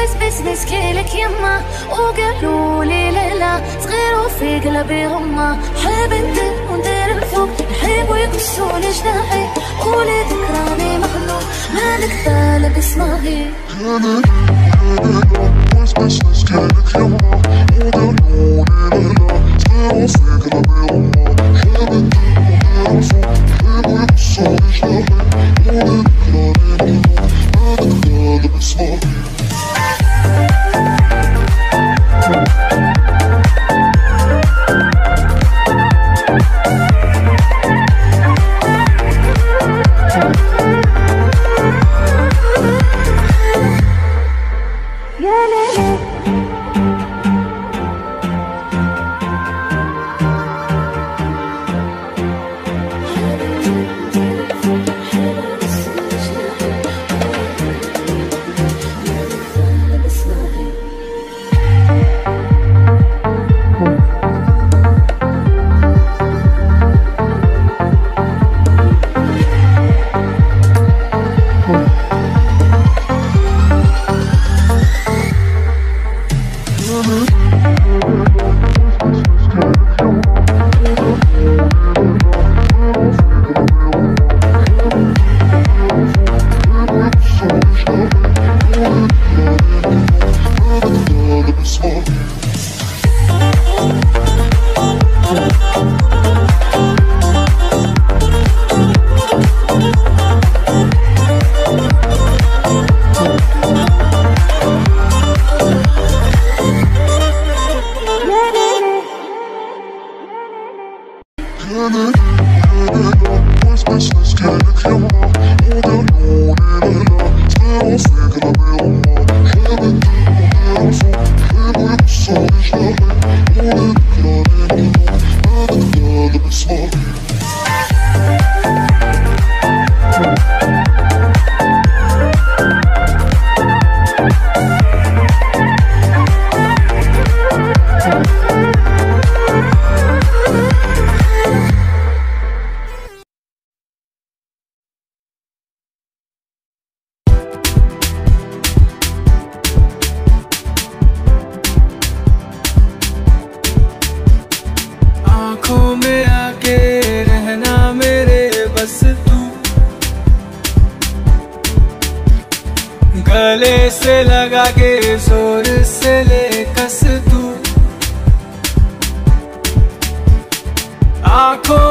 ويز بزنس كيلك يما وقالوا لي لا صغير وفي قلبي غمة حب ندير وندير الفوق نحب ويقصوا لي جناحي قولي ذكراني مخلوق مالك بالك اسمعي ويز بزنس كيلك يما Cool. What's my skin if you want all the morning? आँखों में आके रहना मेरे बस तू। गले से लगा के ज़ोर से ले कस तू। आँखों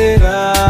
será.